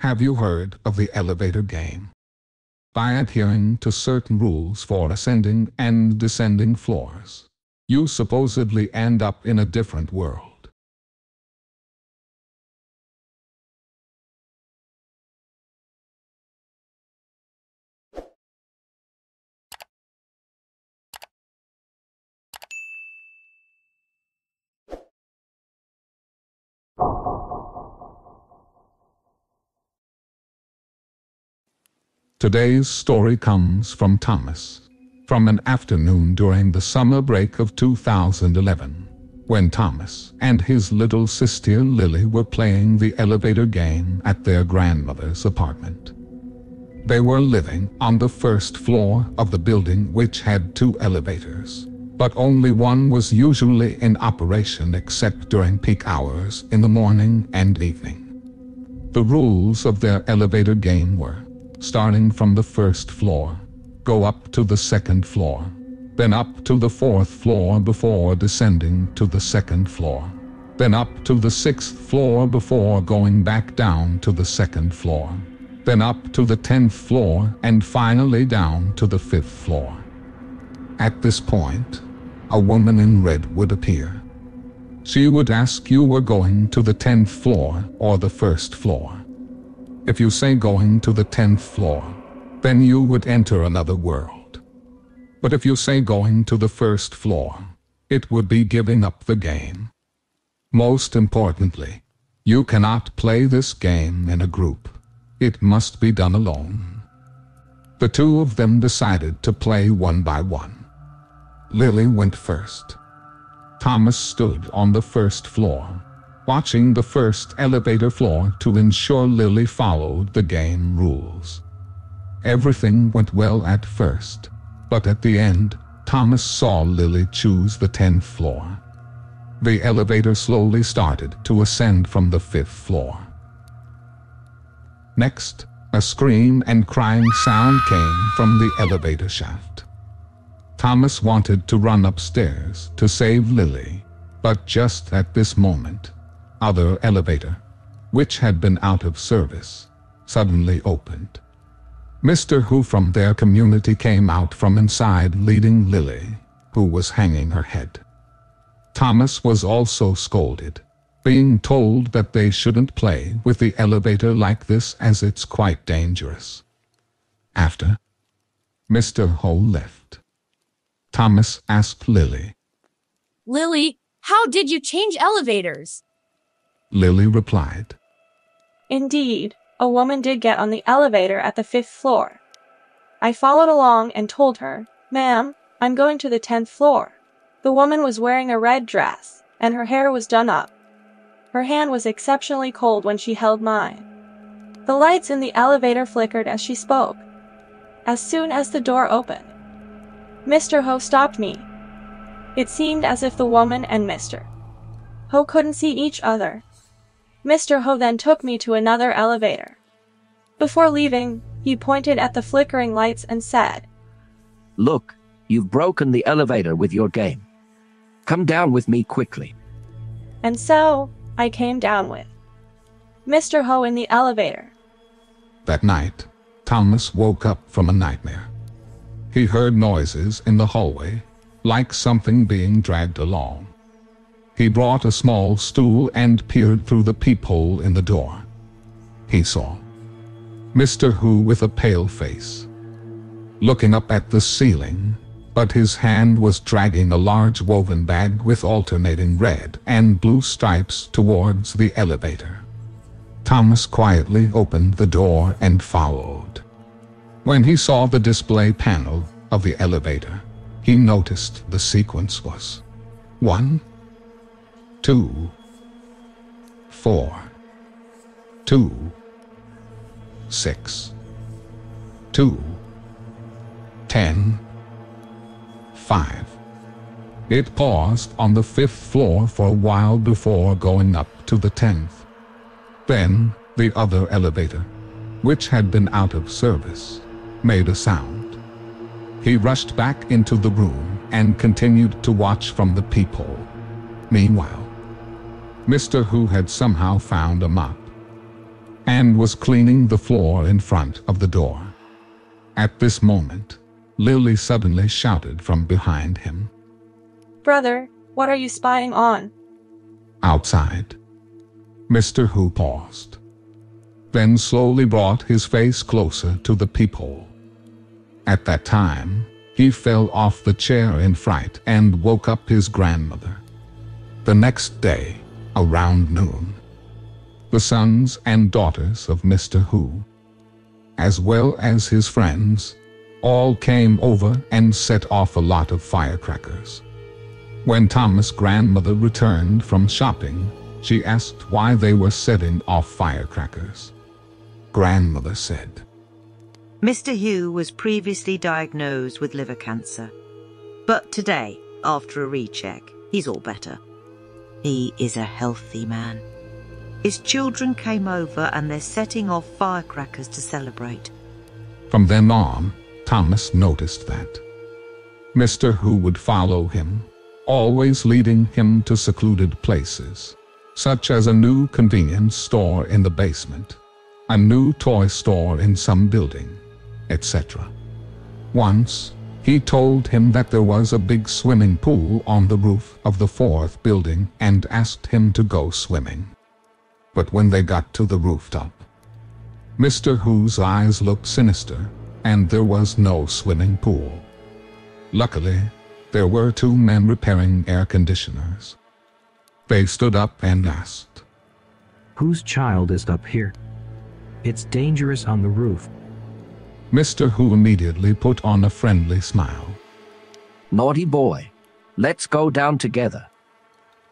Have you heard of the elevator game? By adhering to certain rules for ascending and descending floors, you supposedly end up in a different world. Today's story comes from Thomas, from an afternoon during the summer break of 2011, when Thomas and his little sister Lily were playing the elevator game at their grandmother's apartment. They were living on the first floor of the building which had two elevators, but only one was usually in operation except during peak hours in the morning and evening. The rules of their elevator game were starting from the first floor, go up to the second floor, then up to the fourth floor before descending to the second floor, then up to the sixth floor before going back down to the second floor, then up to the tenth floor and finally down to the fifth floor. At this point, a woman in red would appear. She would ask you were going to the tenth floor or the first floor. If you say going to the tenth floor, then you would enter another world. But if you say going to the first floor, it would be giving up the game. Most importantly, you cannot play this game in a group. It must be done alone. The two of them decided to play one by one. Lily went first. Thomas stood on the first floor watching the first elevator floor to ensure Lily followed the game rules. Everything went well at first, but at the end, Thomas saw Lily choose the 10th floor. The elevator slowly started to ascend from the fifth floor. Next, a scream and crying sound came from the elevator shaft. Thomas wanted to run upstairs to save Lily, but just at this moment, other elevator, which had been out of service, suddenly opened. Mr. Who from their community came out from inside leading Lily, who was hanging her head. Thomas was also scolded, being told that they shouldn't play with the elevator like this as it's quite dangerous. After Mr. Ho left, Thomas asked Lily, Lily, how did you change elevators? Lily replied, Indeed, a woman did get on the elevator at the fifth floor. I followed along and told her, Ma'am, I'm going to the tenth floor. The woman was wearing a red dress, and her hair was done up. Her hand was exceptionally cold when she held mine. The lights in the elevator flickered as she spoke. As soon as the door opened, Mr. Ho stopped me. It seemed as if the woman and Mr. Ho couldn't see each other. Mr. Ho then took me to another elevator. Before leaving, he pointed at the flickering lights and said, Look, you've broken the elevator with your game. Come down with me quickly. And so, I came down with Mr. Ho in the elevator. That night, Thomas woke up from a nightmare. He heard noises in the hallway, like something being dragged along. He brought a small stool and peered through the peephole in the door. He saw Mr. Who with a pale face, looking up at the ceiling, but his hand was dragging a large woven bag with alternating red and blue stripes towards the elevator. Thomas quietly opened the door and followed. When he saw the display panel of the elevator, he noticed the sequence was 1, two, four, two, six, two, ten, five. It paused on the fifth floor for a while before going up to the tenth. Then the other elevator, which had been out of service, made a sound. He rushed back into the room and continued to watch from the peephole. Meanwhile, Mr. Who had somehow found a mop. and was cleaning the floor in front of the door. At this moment, Lily suddenly shouted from behind him. Brother, what are you spying on? Outside. Mr. Who paused. Then slowly brought his face closer to the peephole. At that time, he fell off the chair in fright and woke up his grandmother. The next day, around noon, the sons and daughters of Mr. Who, as well as his friends, all came over and set off a lot of firecrackers. When Thomas' grandmother returned from shopping, she asked why they were setting off firecrackers. Grandmother said, Mr. Hugh was previously diagnosed with liver cancer. But today, after a recheck, he's all better. He is a healthy man. His children came over and they're setting off firecrackers to celebrate. From then on, Thomas noticed that. Mr. Who would follow him, always leading him to secluded places, such as a new convenience store in the basement, a new toy store in some building, etc. Once, he told him that there was a big swimming pool on the roof of the fourth building and asked him to go swimming. But when they got to the rooftop, Mr. Who's eyes looked sinister, and there was no swimming pool. Luckily, there were two men repairing air conditioners. They stood up and asked, Whose child is up here? It's dangerous on the roof. Mr. Who immediately put on a friendly smile. Naughty boy, let's go down together.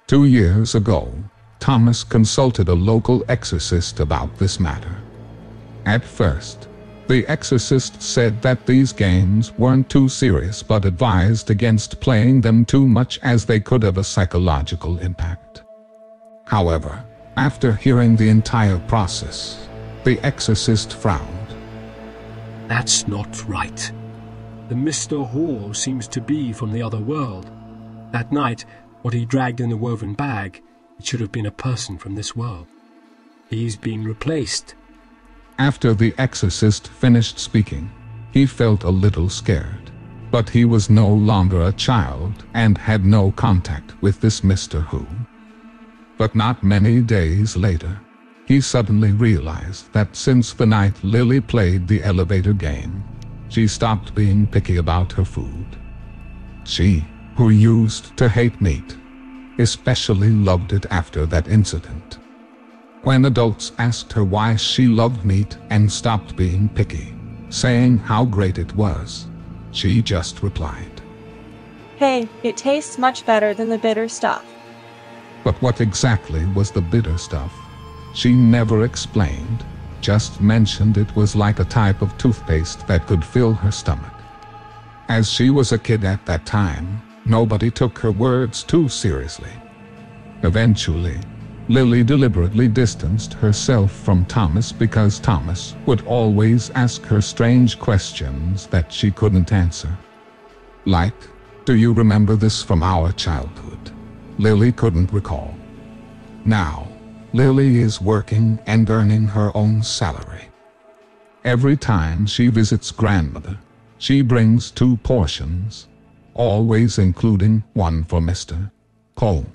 Two years ago, Thomas consulted a local exorcist about this matter. At first, the exorcist said that these games weren't too serious but advised against playing them too much as they could have a psychological impact. However, after hearing the entire process, the exorcist frowned. That's not right. The Mr. Hall seems to be from the other world. That night, what he dragged in the woven bag it should have been a person from this world. He's been replaced. After the exorcist finished speaking, he felt a little scared. But he was no longer a child and had no contact with this Mr. Who. But not many days later, he suddenly realized that since the night Lily played the elevator game, she stopped being picky about her food. She, who used to hate meat, especially loved it after that incident. When adults asked her why she loved meat and stopped being picky, saying how great it was, she just replied, Hey, it tastes much better than the bitter stuff. But what exactly was the bitter stuff? She never explained, just mentioned it was like a type of toothpaste that could fill her stomach. As she was a kid at that time, Nobody took her words too seriously. Eventually, Lily deliberately distanced herself from Thomas because Thomas would always ask her strange questions that she couldn't answer. Like, do you remember this from our childhood? Lily couldn't recall. Now, Lily is working and earning her own salary. Every time she visits grandmother, she brings two portions always including one for Mr. Cole.